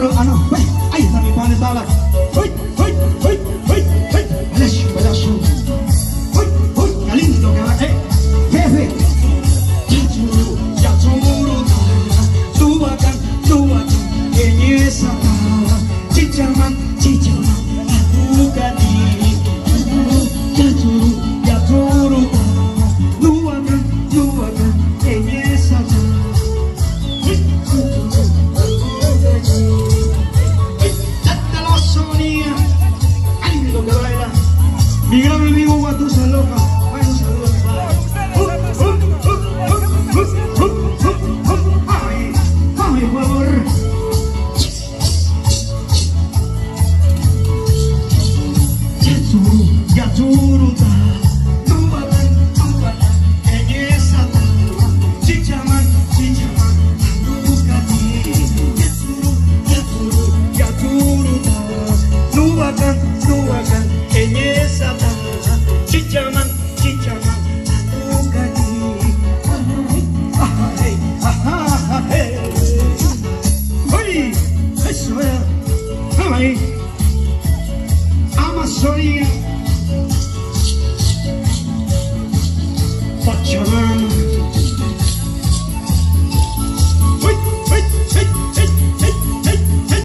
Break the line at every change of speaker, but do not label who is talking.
puro ano, ay, sa aming panisala. Mi gran amigo Guatusa Loca. Bueno, saludos. Ay, por favor. Yatur, Yatur. Eso es. Vamos ahí. Amazonia.